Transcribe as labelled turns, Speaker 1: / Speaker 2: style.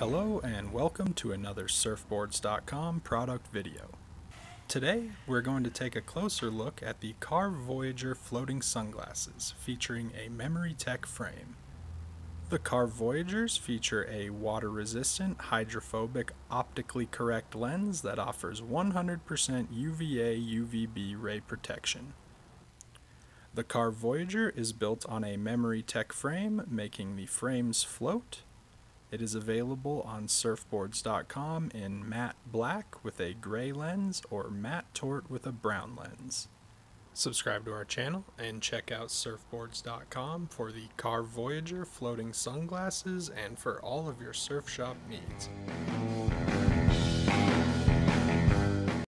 Speaker 1: Hello and welcome to another Surfboards.com product video. Today we're going to take a closer look at the Carve Voyager floating sunglasses featuring a Memory Tech frame. The Carve Voyagers feature a water-resistant, hydrophobic, optically correct lens that offers 100% UVA UVB ray protection. The Carve Voyager is built on a Memory Tech frame, making the frames float. It is available on surfboards.com in matte black with a gray lens or matte tort with a brown lens. Subscribe to our channel and check out surfboards.com for the Carve Voyager floating sunglasses and for all of your surf shop needs.